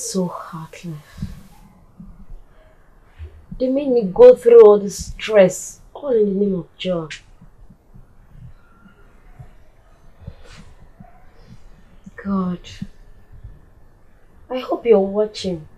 So heartless. They made me go through all this stress, all in the name of joy. God, I hope you're watching.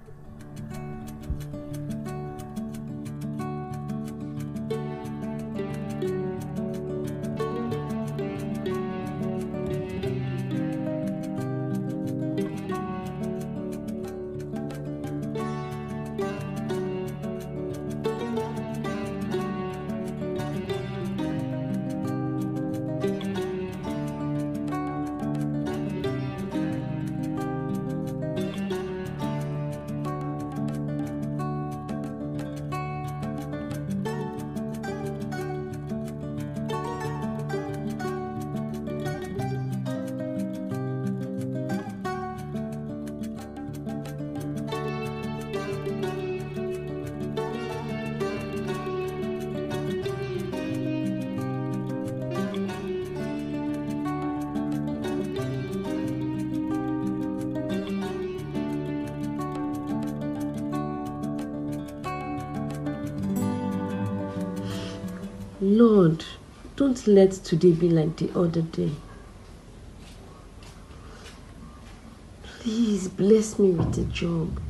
Lord, don't let today be like the other day. Please bless me with a job.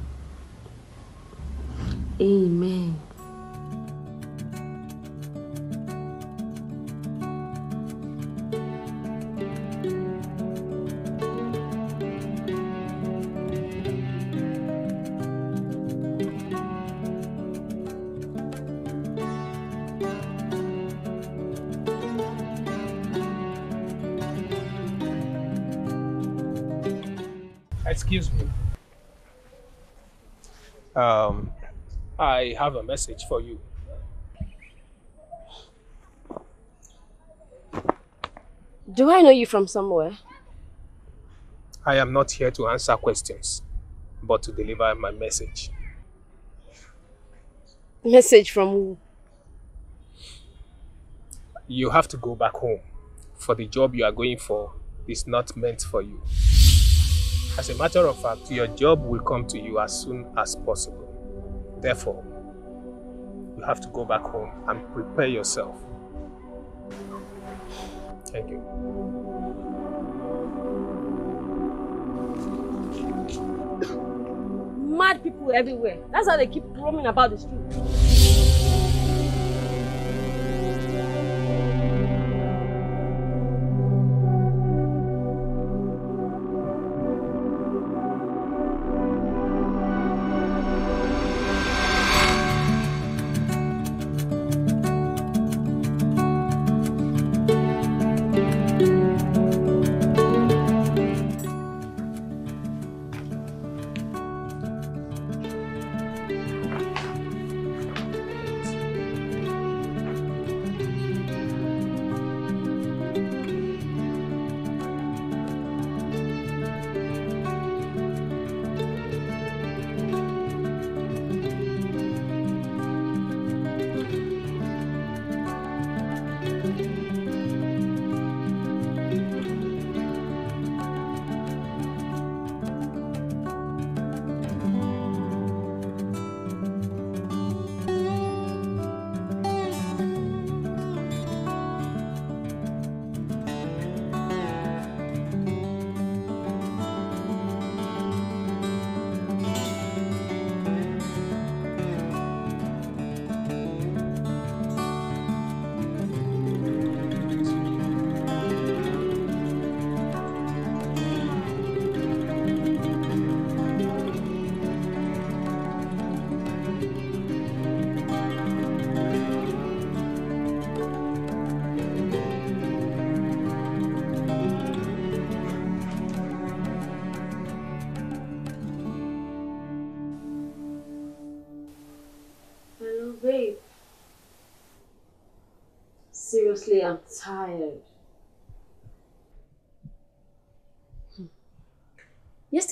Amen. I have a message for you. Do I know you from somewhere? I am not here to answer questions, but to deliver my message. Message from who? You have to go back home, for the job you are going for is not meant for you. As a matter of fact, your job will come to you as soon as possible. Therefore, you have to go back home and prepare yourself. Thank you. Mad people everywhere. That's how they keep roaming about the street.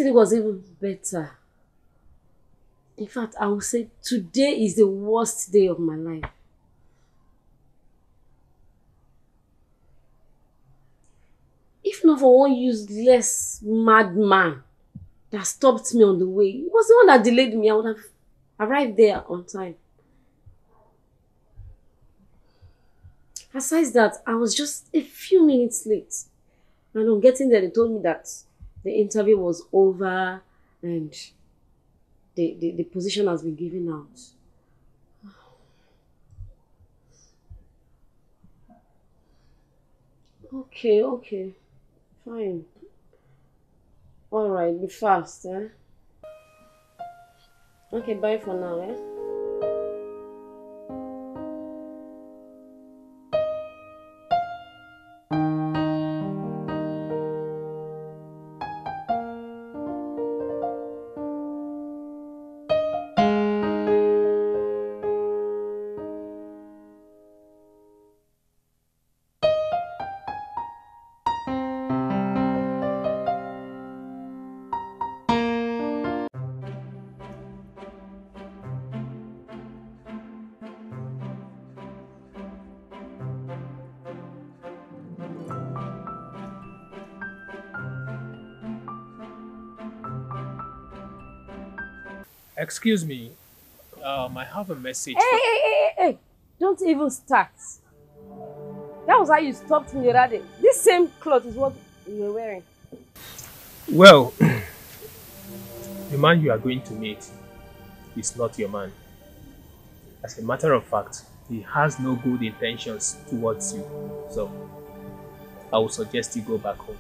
Yesterday was even better. In fact, I would say today is the worst day of my life. If not for one useless madman that stopped me on the way. It was the one that delayed me. I would have arrived there on time. Besides that, I was just a few minutes late. And on getting there, they told me that the interview was over and the, the, the position has been given out. Okay, okay. Fine. Alright, be fast, eh? Okay, bye for now, eh? Excuse me. Um, I have a message. Hey, hey, hey, hey, hey! Don't even start. That was how you stopped me the other day. This same cloth is what you were wearing. Well, the man you are going to meet is not your man. As a matter of fact, he has no good intentions towards you. So, I would suggest you go back home.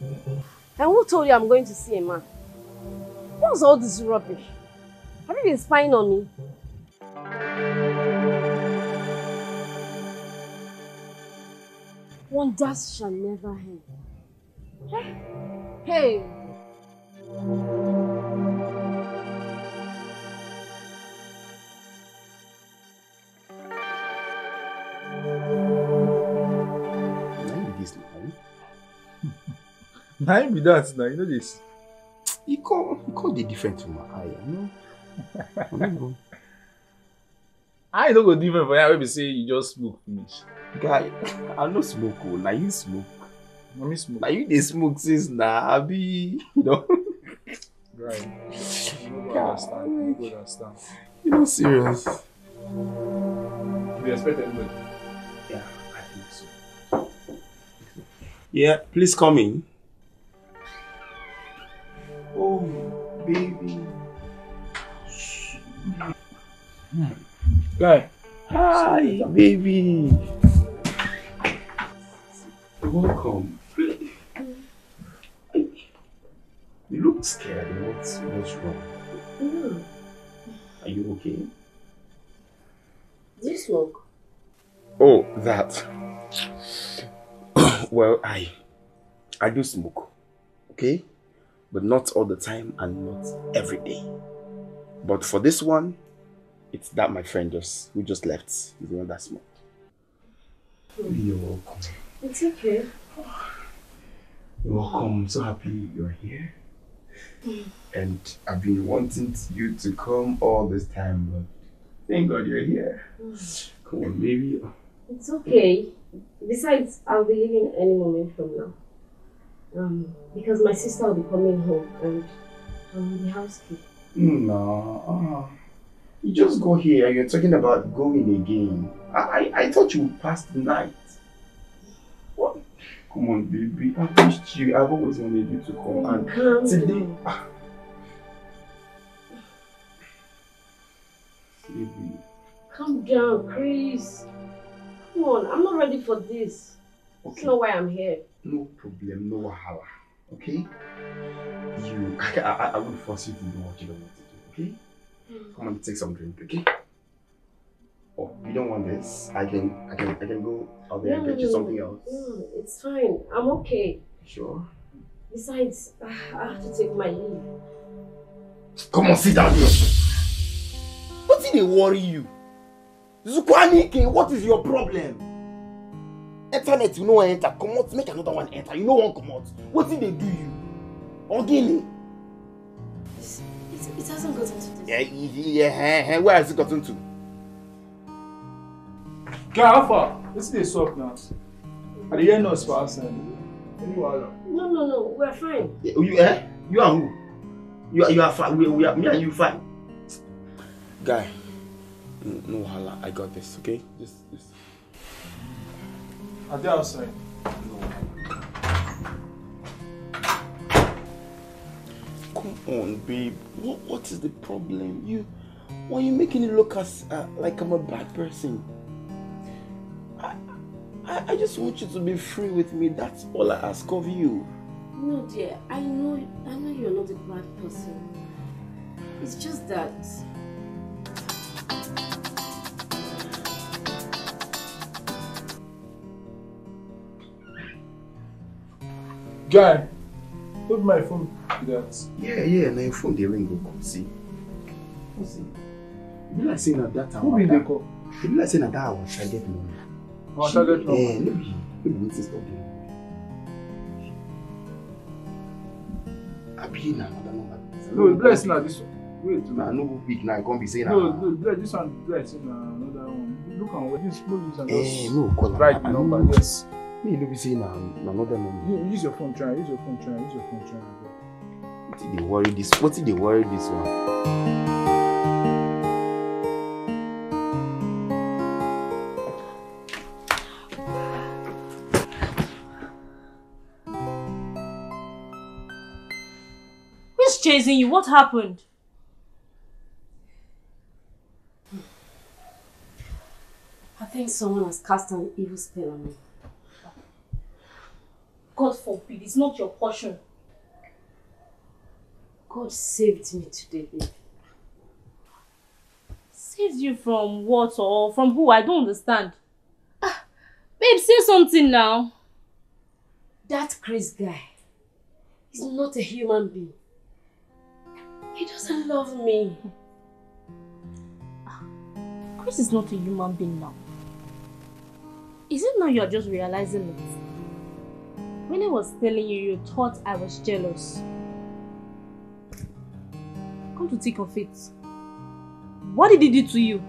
And who told you I'm going to see a man? What's all this rubbish? Have you been spying on me? Wonders shall never end. Hey! hey. him be dis now. That you know this. E come e dey different from my eye. I no I no know. I no go different for you wey be say you just smoke finish. Guy, I no smoke o. Na you smoke. Na me smoke. Na you dey smoke since na abi you know. Right. You no go understand. You no go understand. You no serious. You dey expect anybody. Yeah, I think so. Yeah, please come in. Oh, baby. Guy. Hi, baby. Welcome. You look scared. What's what's wrong? Are you okay? You smoke? Oh, that. well, I I do smoke. Okay? But not all the time and not every day. But for this one, it's that my friend just who just left is the one that smoked. You're welcome. It's okay. You're welcome. I'm so happy you're here. And I've been wanting you to come all this time, but thank God you're here. Come on, baby. It's okay. Besides, I'll be leaving any moment from now. Um, because my sister will be coming home and I'm the housekeeper. No. You just go here and you're talking about going again. I, I, I thought you would pass the night. What? Come on, baby. I wished you. I've always wanted you to come. And Calm today. Ah. Baby. Calm down, Chris. Come on, I'm not ready for this. That's not why I'm here. No problem. No wahala. Okay? You. I, I, I won't force you to do what you don't want to do. Okay? Hmm. Come on, take some drink. Okay? Oh, you don't want this? I can. I can. I can go out there and get you something else. No, it's fine. I'm okay. Sure. Besides, I have to take my leave. Come on, sit down here. What did they worry you? Zukwanike, what is your problem? Internet, you know one enter. Come out, make another one enter. You know one come out. What did they do you? Ogini. It's, it's, it hasn't gotten to this. Yeah, yeah, yeah, yeah. Where has it gotten to? Guy, how far? This is sup now. I dey hear noise for outside. Any wahala? No, no, no, we're fine. Yeah, you eh? You and who? You are, you are fine. We, we are, me and you fine. Guy, no, no wahala. I got this, okay? Just, just. Are they outside? Come on, babe. What, what is the problem? You, why are you making it look as uh, like I'm a bad person? I, I, I just want you to be free with me. That's all I ask of you. No, dear. I know. I know you're not a bad person. It's just that. Guy, put my phone to that. Yeah, yeah. Now your phone they ring. Go come see. Come see. You be like saying that that Who been the call? You be like saying that that I trying to get money. Our target number. Eh, maybe, maybe we stop there. Abi na another number. No, bless now this one. Wait, Na no, no pick now. You come be saying no, ah. no, bless this one, bless na another one. Look on this, no use and Eh, no call am. I number. Yes. Me no be saying na na another number. You use your phone, try. Use your phone, try. Use your phone, try. Wetin dey worry this? Wetin dey worry this one? Who's chasing you? What happened? I think someone has cast an evil spell on me. God forbid, it's not your portion. God saved me today, babe. Saves you from what or from who? I don't understand. Ah, babe, say something now. That Chris guy is not a human being. He doesn't love me. Chris is not a human being now. Is it now you're just realizing it? When I was telling you, you thought I was jealous. Come to think of it. What did he do to you?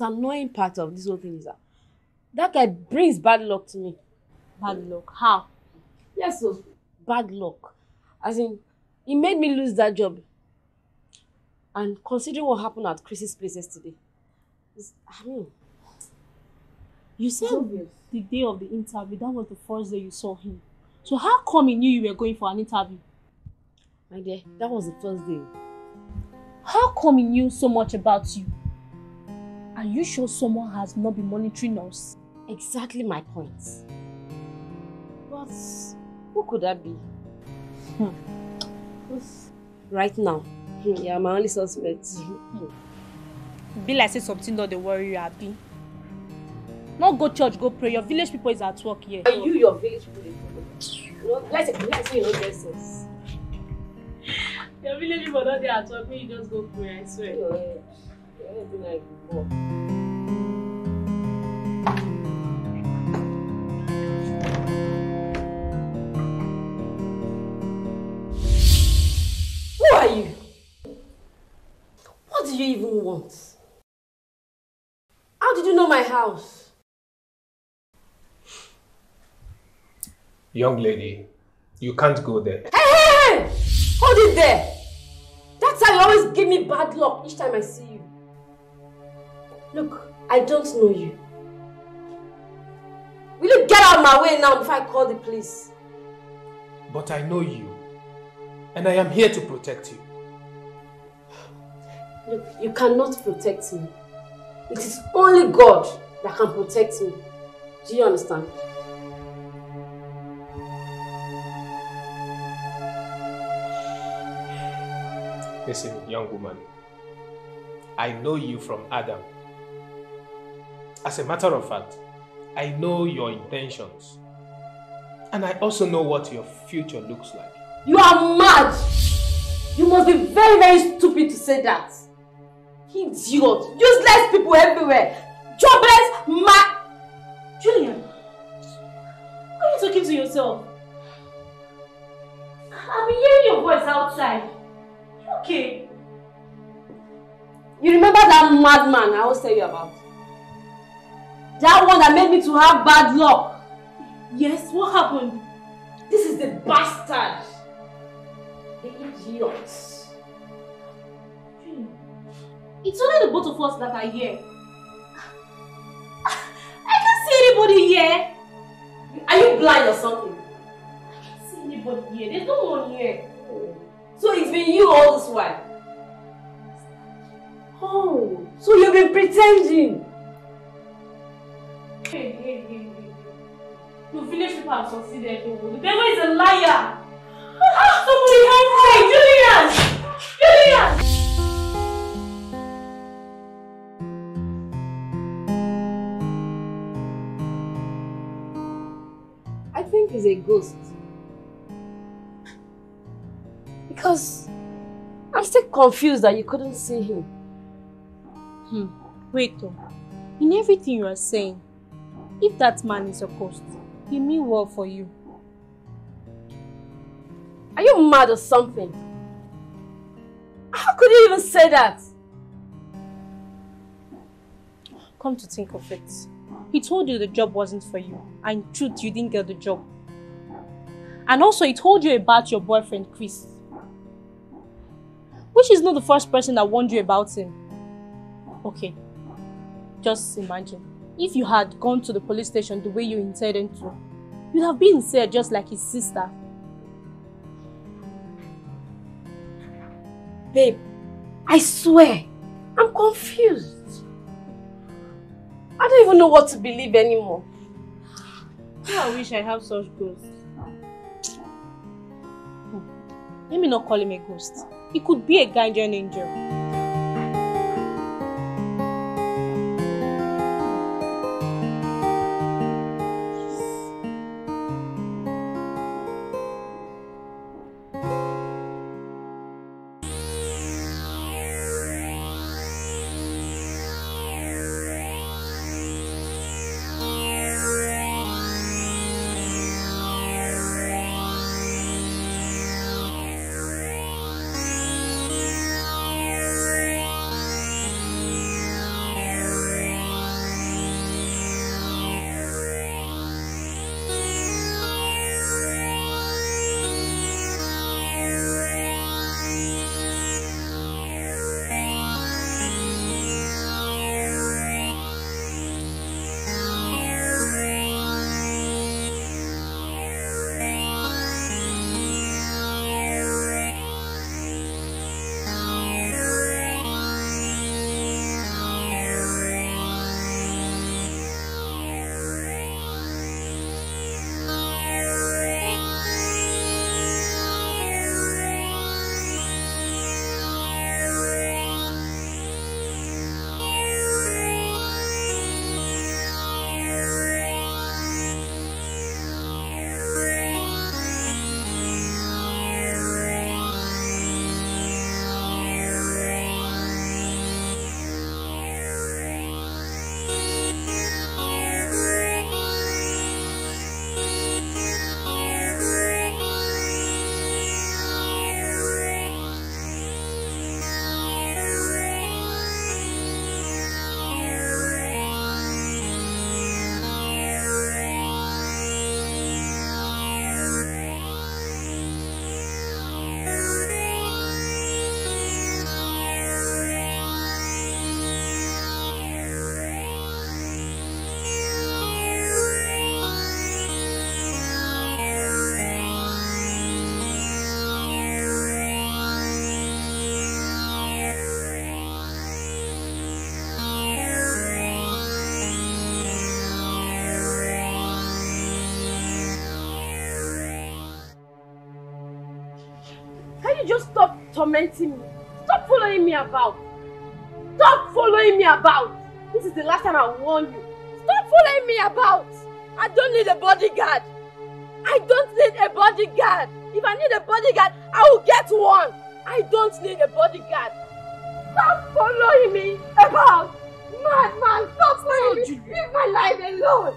Most annoying part of this whole thing is that that guy brings bad luck to me. Bad luck. How? Yes, so bad luck. As in, he made me lose that job. And considering what happened at Chris's place yesterday, I mean, You said the day of the interview, that was the first day you saw him. So how come he knew you were going for an interview? my dear, that was the first day. How come he knew so much about you? Are you sure someone has not been monitoring us? Exactly my point. But who could that be? Hmm. Right now, hmm, yeah, my only suspect. Hmm. Be like say something not dey worry you abi. No go church go pray your village people is at work here. Are you your village people? dey follow? You know, let's let's say you know get sense. Your village people don dey at work you just go pray I swear. Your head, your like ball. Who are you? What do you even want? How did you know my house? Young lady, you can't go there. Hey, hey, hey! Hold it there! That's how you always give me bad luck each time I see you. Look, I don't know you. Get out of my way now before I call the police? But I know you. And I am here to protect you. Look, you cannot protect me. It is only God that can protect me. Do you understand? Listen, young woman. I know you from Adam. As a matter of fact, I know your intentions. And I also know what your future looks like. You are mad! You must be very, very stupid to say that. Idiot! Useless people everywhere! Jobless ma- Julian, are you talking to yourself? I've been hearing your voice outside. You okay? You remember that madman I was telling you about? That one that made me to have bad luck. Yes, what happened? This is the bastard. The idiot. Julian, it's only the both of us that are here. I can't see anybody here. Are you blind or something? I can't see anybody here. There's no one here. Oh. So it's been you all this while. Oh, so you've been pretending. Hey, hey, hey, hey. You village people have succeeded. oh. The devil is a liar. How Somebody help me! Julian! Julian! I think he's a ghost. Because I'm still confused that you couldn't see him. Hmm. Wait though. In everything you are saying, if that man is a ghost, he mean well for you. Are you mad or something? How could you even say that? Come to think of it, he told you the job wasn't for you, and in truth, you didn't get the job. And also, he told you about your boyfriend, Chris. Which is not the first person that warned you about him. Okay, just imagine. If you had gone to the police station the way you intended to, you'd have been there just like his sister. Babe, I swear, I'm confused. I don't even know what to believe anymore. I wish I have such ghosts. Hmm. Let me not call him a ghost. He could be a guardian angel. Tormenting me? Stop following me about. Stop following me about. This is the last time I warn you. Stop following me about. I don't need a bodyguard. I don't need a bodyguard. If I need a bodyguard, I will get one. I don't need a bodyguard. Stop following me about! Madman, stop following me! Leave my life alone!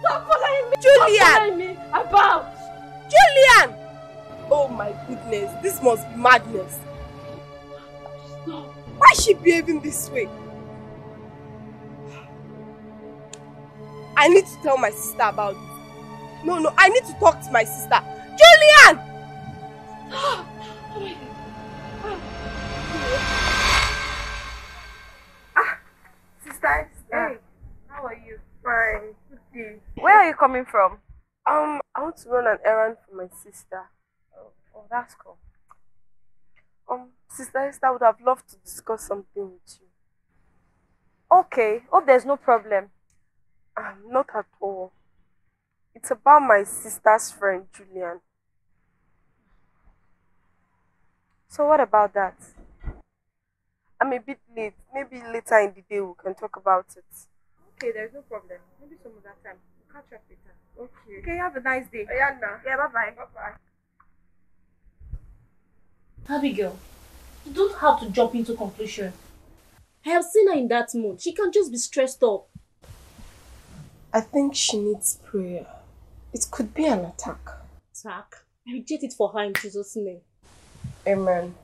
Stop following me! Julian! Stop following me about! Julian! Oh my goodness, this must be madness. Stop. Why is she behaving this way? I need to tell my sister about it. No, no, I need to talk to my sister. Julian! Stop! Oh my God. Sister, Hey, how are you? fine. Good day. Where are you coming from? Um, I want to run an errand for my sister. Oh, oh that's cool. Um, Sister Esther, I would have loved to discuss something with you. Okay, hope there's no problem. Um, not at all. It's about my sister's friend, Julian. So what about that? I'm a bit late. Maybe later in the day we can talk about it. Okay, there's no problem. Maybe some other time. We'll catch up later. Okay. Okay, have a nice day. Ayana. Yeah, bye-bye. Bye-bye. Abigail, you don't have to jump into conclusion. I have seen her in that mood. She can just be stressed up. I think she needs prayer. It could be an attack. Attack. I reject it for her in Jesus' name. Amen.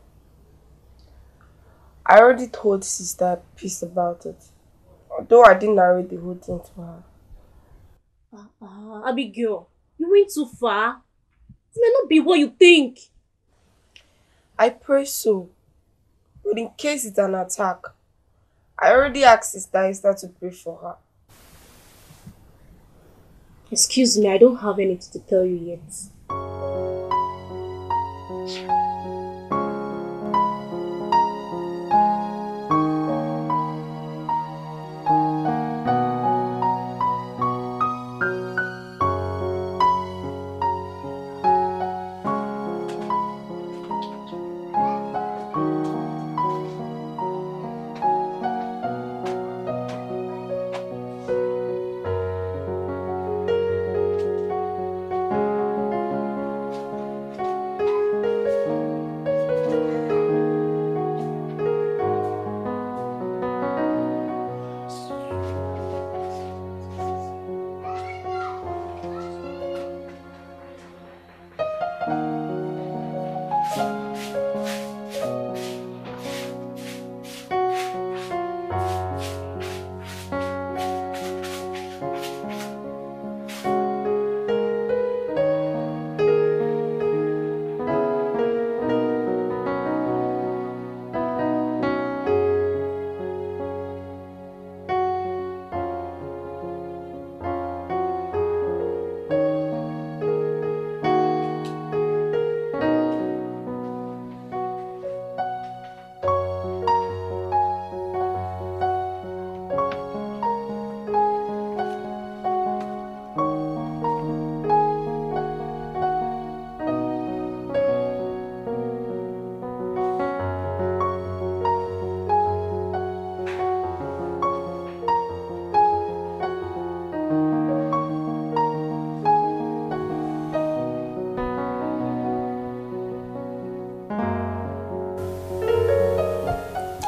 I already told Sister Peace about it. Although I didn't narrate the whole thing to her. Uh-uh, Abigail, you went too far. It may not be what you think. I pray so. But in case it's an attack, I already asked Sister Esther to pray for her. Excuse me, I don't have anything to tell you yet.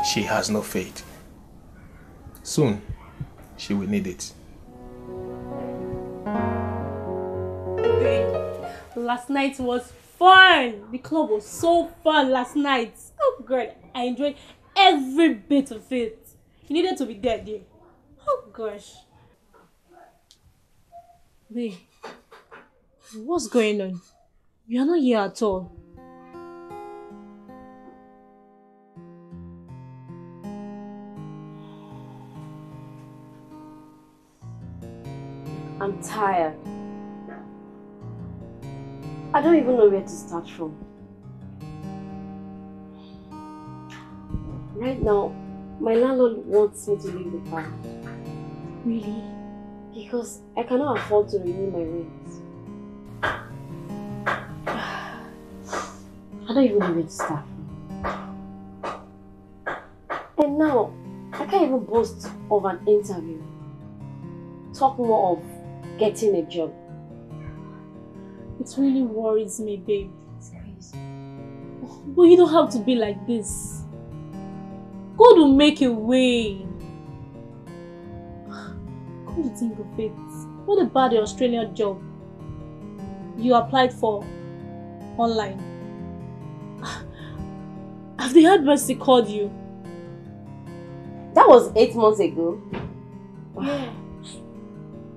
She has no faith. Soon, she will need it. Last night was fun. The club was so fun last night. Oh god, I enjoyed every bit of it. You needed to be there, dear. Oh gosh. Babe, what's going on? You're not here at all. Tired. I don't even know where to start from. Right now, my landlord wants me to leave the house Really? because I cannot afford to renew my rent. I don't even know where to start from. And now, I can't even boast of an interview. Talk more of getting a job. It really worries me, babe. It's crazy. But you don't have to be like this. God will make a way. Come to think of it, what about the Australian job you applied for online? Have the adversity called you? That was eight months ago.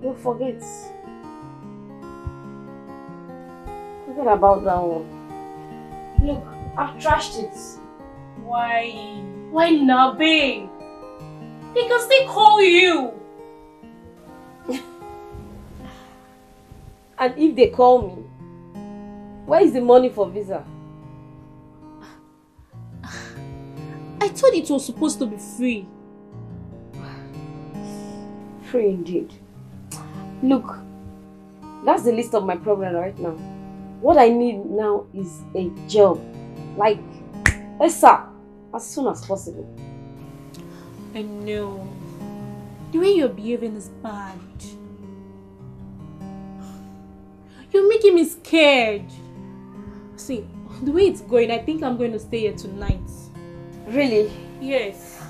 Don't forget. Forget about that one. Look, I've trashed it. Why? Why not, babe? Because they can still call you. And if they call me, where is the money for visa? I thought it was supposed to be free. Free indeed. Look, that's the list of my problem right now. What I need now is a job. Like, ASAP, as soon as possible. I know. The way you're behaving is bad. You're making me scared. See, the way it's going, I think I'm going to stay here tonight. Really, Yes.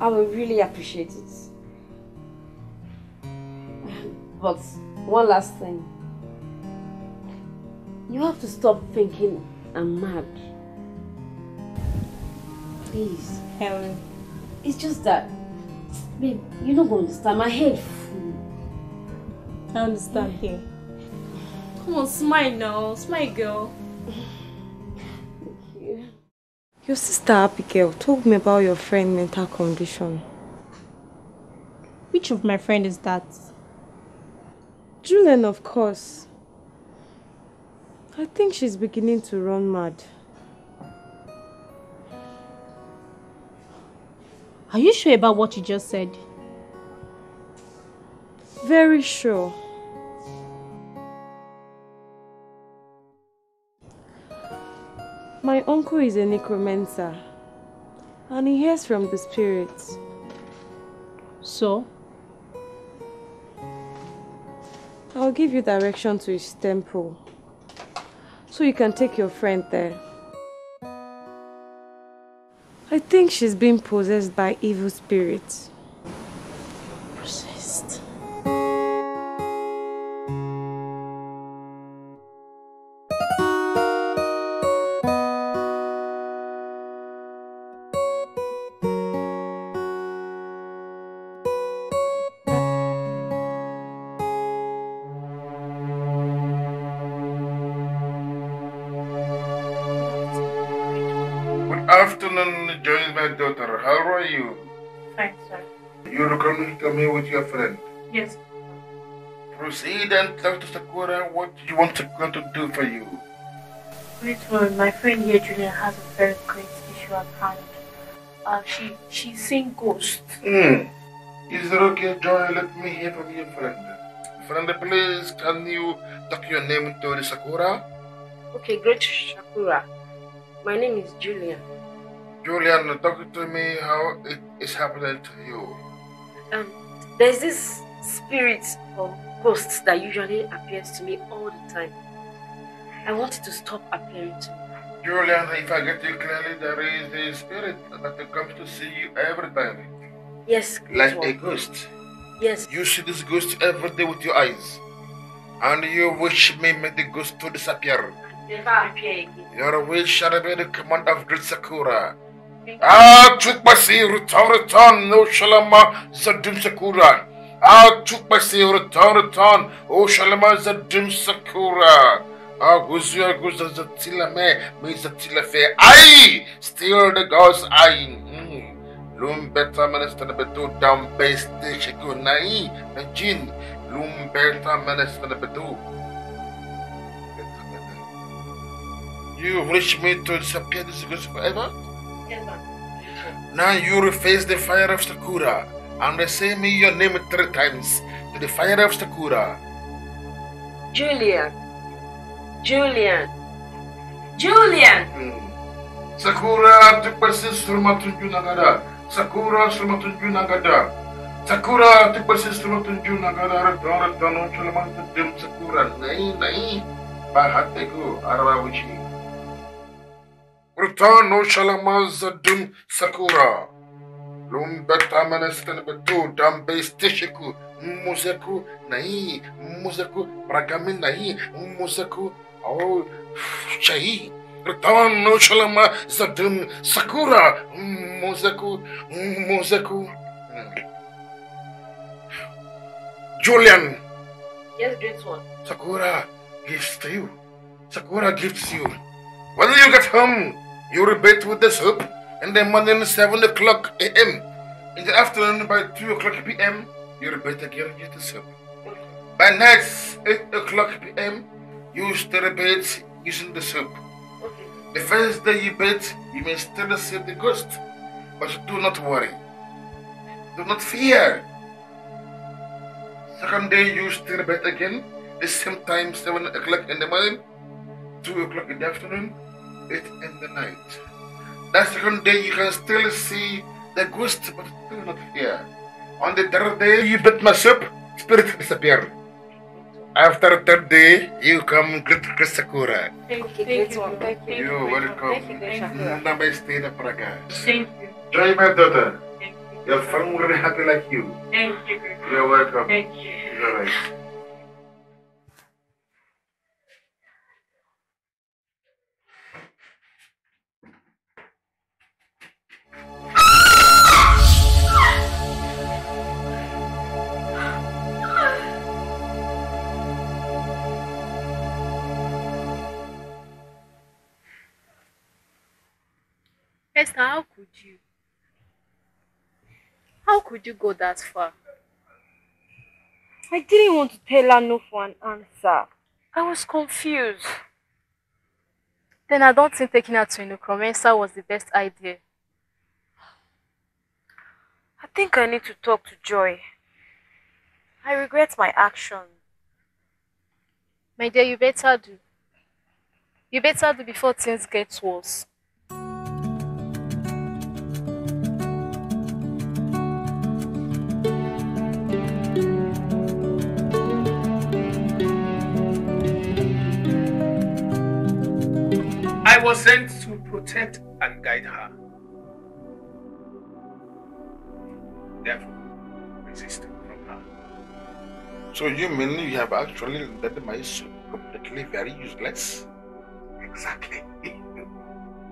I will really appreciate it. But one last thing. You have to stop thinking I'm mad. Please. Helen. It's just that, babe, you don't understand. My head full. I understand here. Come on, smile now. Smile, girl. Thank you. Your sister Abigail told me about your friend's mental condition. Which of my friend is that? Julian, of course. I think she's beginning to run mad. Are you sure about what you just said? Very sure. My uncle is a necromancer and he hears from the spirits. So? I'll give you direction to his temple so you can take your friend there. I think she's being possessed by evil spirits. Are you? Fine, sir. You're coming to me with your friend. Yes. Proceed and tell to Sakura what you want Sakura to do for you. Great one. My friend here, Julia, has a very great issue at hand. Uh, she she's seeing ghosts. Hmm. Is it okay, Joy? Let me hear from your friend. Friend, please, can you talk your name to the Sakura? Okay, great Sakura. My name is Julian. Julian, talk to me how it is happening to you. Um, there's this spirit or ghost that usually appears to me all the time. I want it to stop appearing to me. Julian, if I get you clearly, there is a spirit that comes to see you every time, Yes, like one. a ghost. Yes, You see this ghost every day with your eyes. And you wish me make the ghost to disappear. never appear again. Your wish shall be the command of great Sakura. Tukbasi, return, return, no Shalama, Zadim Sakura. Tukbasi, return, return, oh Shalama, Zadim Sakura. Ah, Guzia, Guzia, Zatila me, me Zatila fe. Aye, still the god's. Mm. Lumbeta minister betu down base the Shaku Nai, the Jin. Lumbeta minister betu. You wish me to disappear this ghost forever? Now you will face the fire of Sakura and say me your name three times to the fire of Sakura. Julian. Julian. Julian! Hmm. Sakura tukpersis surmatunju nagada. Sakura surmatunju nagada. Sakura tukpersis surmatunju nagada. Retora tono chulaman dim Sakura. Nai nai. Return no shalaman zadim Sakura. Lumbeta manastan betu dambe stishiku museku nahi museku bragamin nahi museku oh shahi Return no shalama zadum sakura museku museku Julian Yes, great one. Sakura gives to you. Sakura gives you. When you get home, you rebate with the soup in the morning 7 o'clock a.m. In the afternoon by 2 o'clock p.m., you rebate again with the soup. By night 8 o'clock p.m., you still rebate using the soup. The first day you bait, you may still see the ghost. But do not worry. Do not fear. Second day you still bait again. The same time, 7 o'clock in the morning, 2 o'clock in the afternoon, 8 in the night. That second day you can still see the ghost, but do not fear. On the third day you bet my soup, spirit disappear. After the third day, you come greet Chris Sakura. Thank you. Thank you. Thank you. You're welcome. Thank you. Namaste na Praga. Thank you. Try my daughter. Thank you. Your friend will be happy like you. Thank you. You're welcome. Thank you. It's all right. Esther, how could you? How could you go that far? I didn't want to tell her no for an answer. I was confused. Then I don't think taking her to Inukomensa was the best idea. I think I need to talk to Joy. I regret my action. My dear, you better do. You better do before things get worse. I was sent to protect and guide her. Therefore, resist from her. So you mean you have actually rendered my soup completely very useless? Exactly.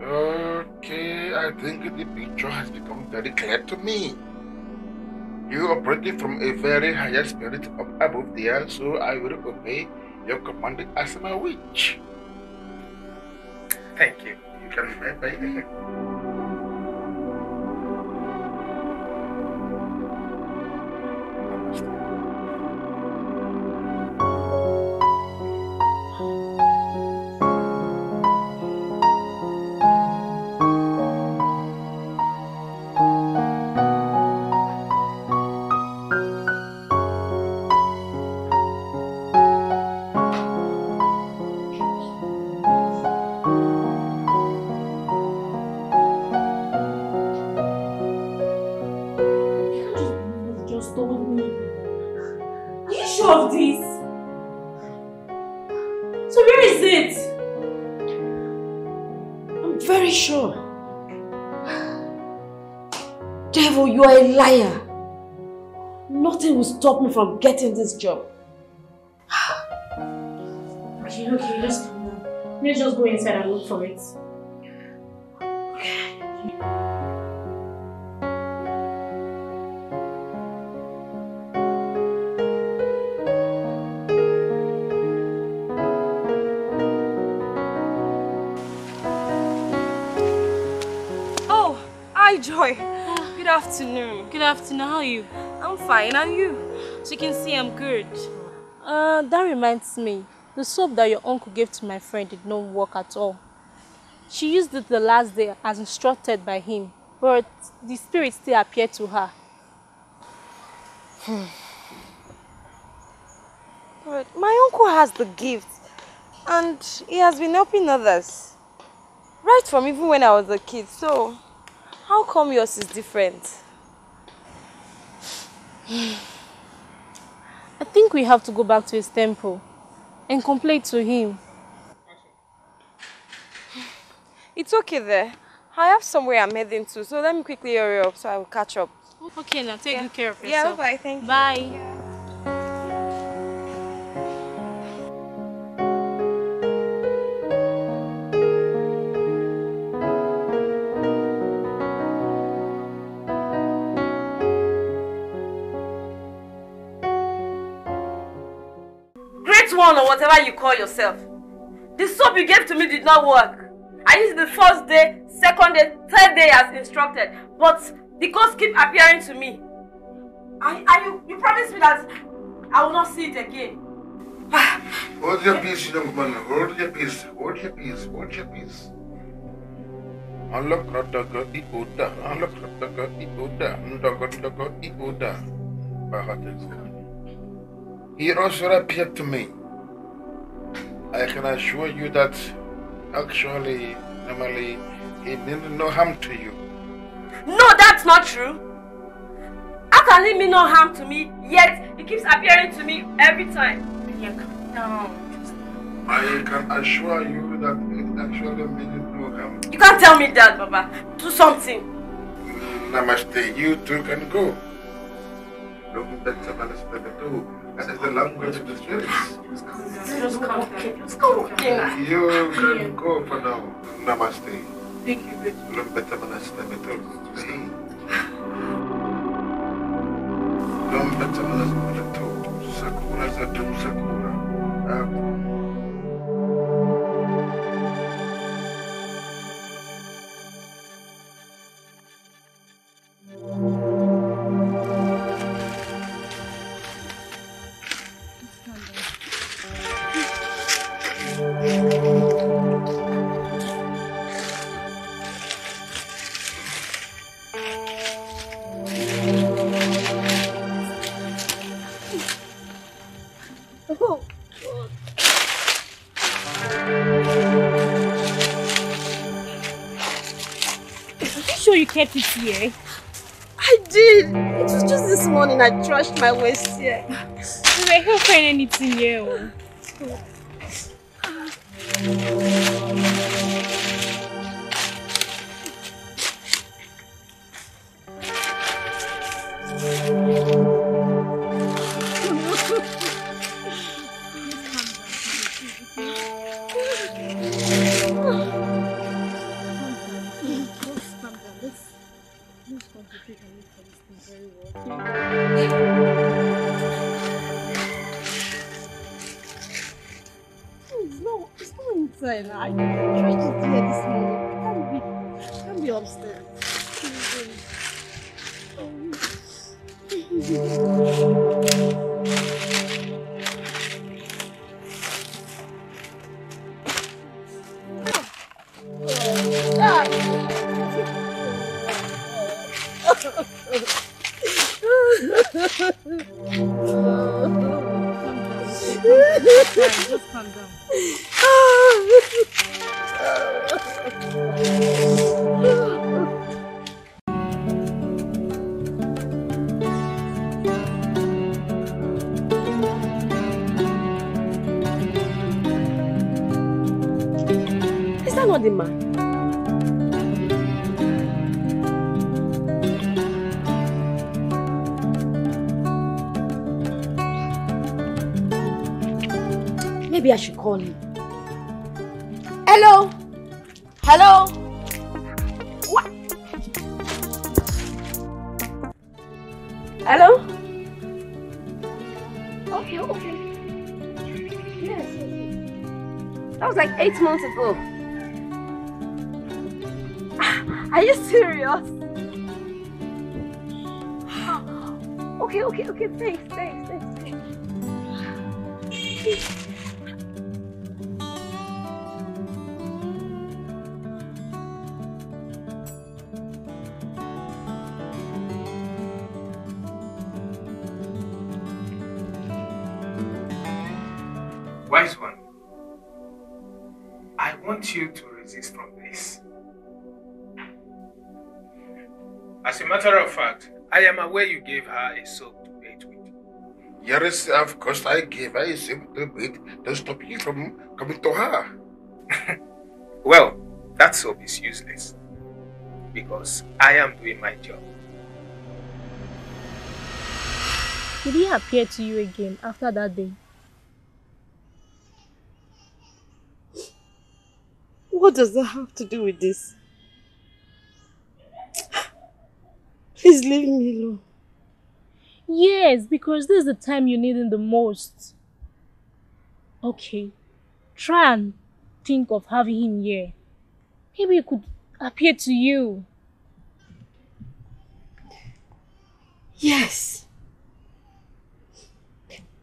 Okay, I think the picture has become very clear to me. You operated from a very higher spirit up above there, so I will obey your command as my witch. Thank you. You can. Stop me from getting this job. Okay, okay, just calm down. Let's just go inside and look for it. Oh, hi Joy. Good afternoon. Good afternoon, how are you? I'm fine, and you? So you can see I'm good. Uh, that reminds me, the soap that your uncle gave to my friend did not work at all. She used it the last day as instructed by him, but the spirit still appeared to her. But my uncle has the gift, and he has been helping others. Right from even when I was a kid, so how come yours is different? I think we have to go back to his temple and complain to him. It's okay there. I have somewhere I'm heading to, so let me quickly hurry up so I will catch up. Okay, now take Yeah. good care of yourself. Yeah, bye, thank you. Bye. One or whatever you call yourself. The soap you gave to me did not work. I used the first day, second day, third day as instructed. But the ghost keep appearing to me. I, and you, you promised me that I will not see it again. Hold your peace, young man. Hold your peace. Hold your peace. Hold your peace. Unlock Radaga Ioda. Unlock Radaga Ioda. Ndaga Ndaga Ioda. Bahatek. He also appeared to me. I can assure you that actually, normally, he didn't no harm to you. No, that's not true. How can he mean no harm to me, yet he keeps appearing to me every time? Yeah, calm down. I can assure you that it actually means no harm. You can't tell me that, Baba. Do something. Namaste, you too can go. Look at the Namaste, That is the language of the spirits. Just calm down. Let's go. You can go for now. Namaste. Thank you, good. Look at the Namaste, See? Look at the Namaste, Sakura Zatu Sakura. Ah. My waist here. We were here find anything here. oh. Okay, okay, okay. Thanks, thanks, thanks, thanks. Wise one, I want you to resist from this. As a matter of fact, I am aware you gave her a soap to bathe with. Yes, of course, I gave her a simple bit to stop you from coming to her. Well, that soap is useless. because I am doing my job. Did he appear to you again after that day? What does that have to do with this? Please leave me alone. Yes, because this is the time you need him the most. Okay, try and think of having him here. Maybe he could appear to you. Yes.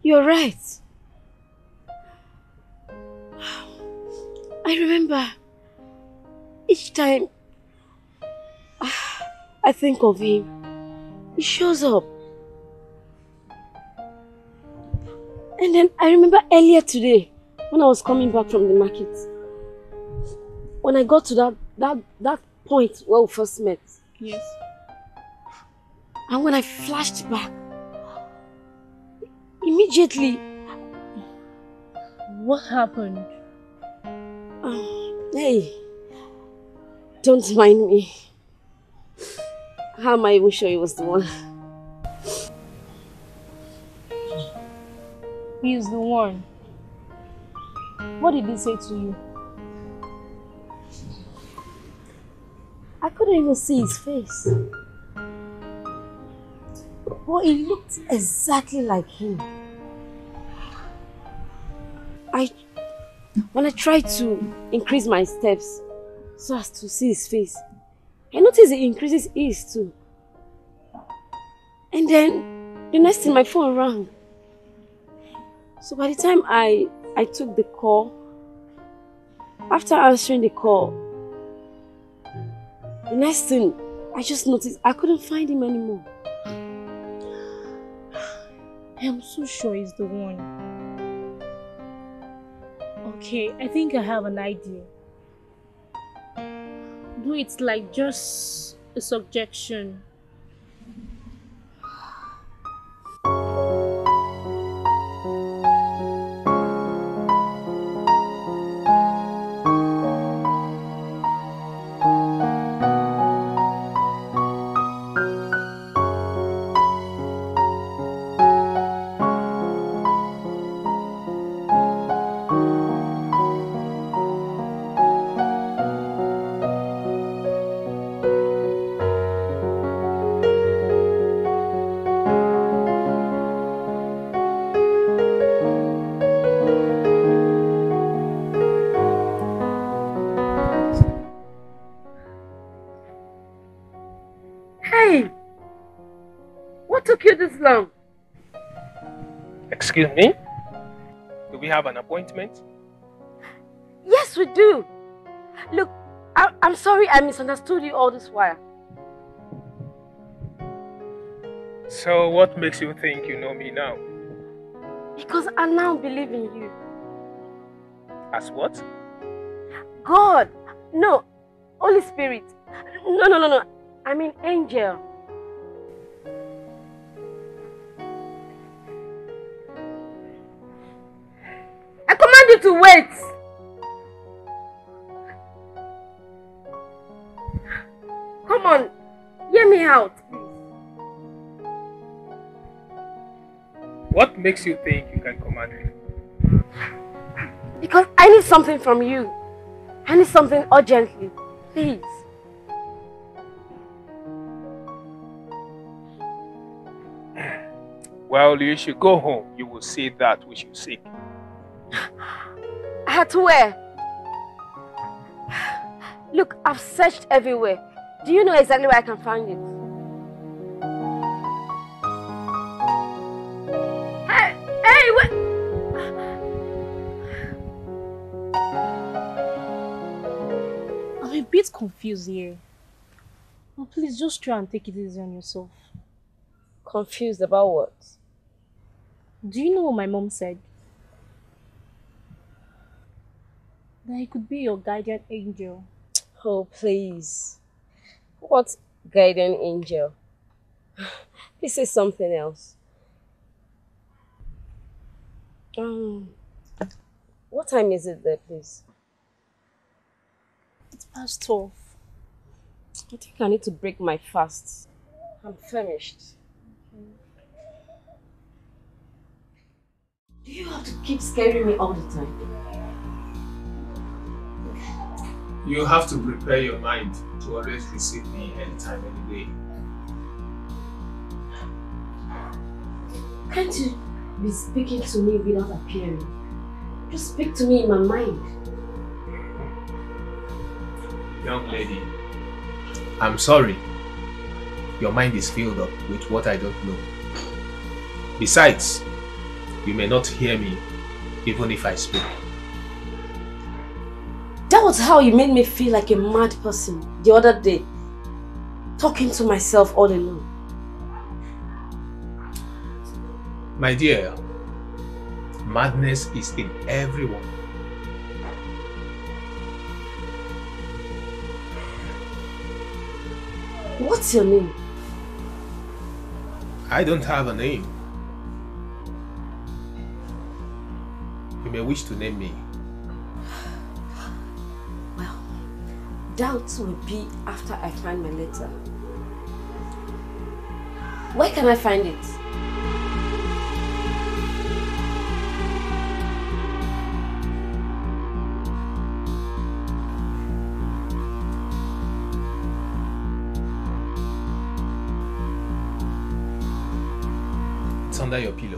You're right. I remember each time ah, I think of him, he shows up. And then I remember earlier today when I was coming back from the market. When I got to that that that point where we first met. Yes. And when I flashed back, immediately, What happened? um, hey, don't mind me. How am I even sure he was the one? He is the one. What did he say to you? I couldn't even see his face. But he looked exactly like him. I, when I tried to increase my steps so as to see his face, I noticed it increases his too. And then the next thing my phone rang. So by the time I I took the call, after answering the call, the next thing I just noticed I couldn't find him anymore. I am so sure he's the one. Okay, I think I have an idea. Do it like just a suggestion. Took you this long? Excuse me? Do we have an appointment? Yes, we do. Look, I, I'm sorry I misunderstood you all this while. So, what makes you think you know me now? Because I now believe in you. As what? God! No, Holy Spirit. No, no, no, no. I mean angel. To wait. Come on, hear me out. What makes you think you can command me? Because I need something from you. I need something urgently. Please. Well, you should go home. You will see that which you seek. At where? Look, I've searched everywhere. Do you know exactly where I can find it? Hey, hey, wait! I'm a bit confused here. Oh, please just try and take it easy on yourself. Confused about what? Do you know what my mom said? That he could be your guardian angel. Oh, please. What guardian angel? This is something else. Um, what time is it there, please? It's past 12. I think I need to break my fast. I'm famished. Do you have to keep scaring me all the time? You have to prepare your mind to always receive me anytime, any day. Can't you be speaking to me without appearing? Just speak to me in my mind. Young lady, I'm sorry. Your mind is filled up with what I don't know. Besides, you may not hear me even if I speak. That was how you made me feel like a mad person the other day. Talking to myself all alone. My dear, madness is in everyone. What's your name? I don't have a name. You may wish to name me. Doubt will be after I find my letter. Where can I find it? It's under your pillow.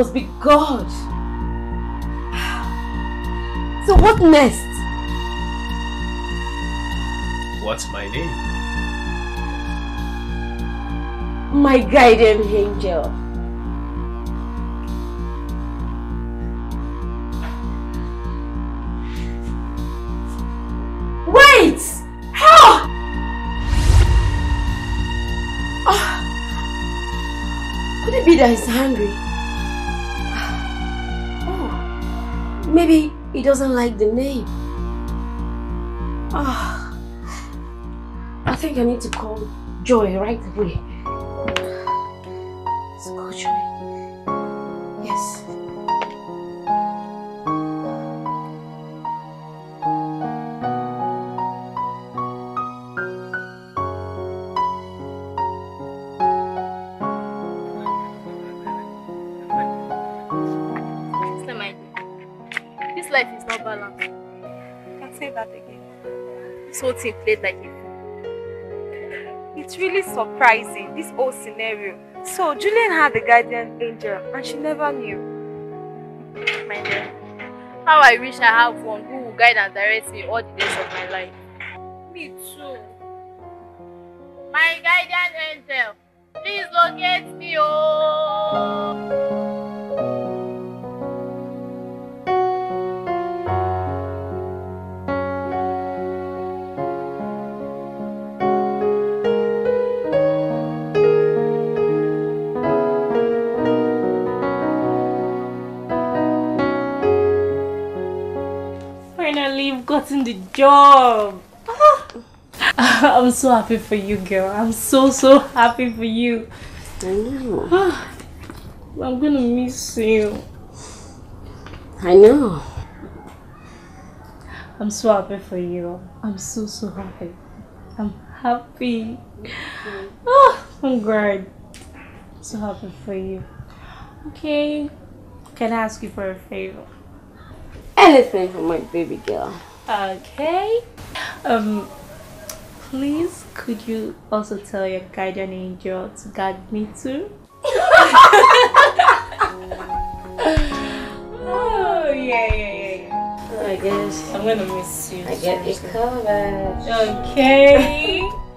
Must be God. So what next? What's my name? My guardian angel. Wait! Ah! Ah! Could it be that he's hungry? Doesn't like the name. Ah, I think I need to call Joy right away. Life is not balanced. Can say that again. This whole thing played like a fool. It's really surprising, this whole scenario. So, Julian had a guardian angel and she never knew. My dear, how I wish I have one who will guide and direct me all the days of my life. Me too. My guardian angel, please locate me, oh. Gotten the job. I'm so happy for you, girl. I'm so, so happy for you. I know. I'm gonna miss you. I know. I'm so happy for you. I'm so, so happy. I'm happy. Oh, I'm glad. So happy for you. Okay. Can I ask you for a favor? Anything for my baby girl. Okay. Um, please, could you also tell your guardian angel to guard me too? oh yeah, yeah, yeah. I guess I'm gonna miss you. I get it covered. Okay.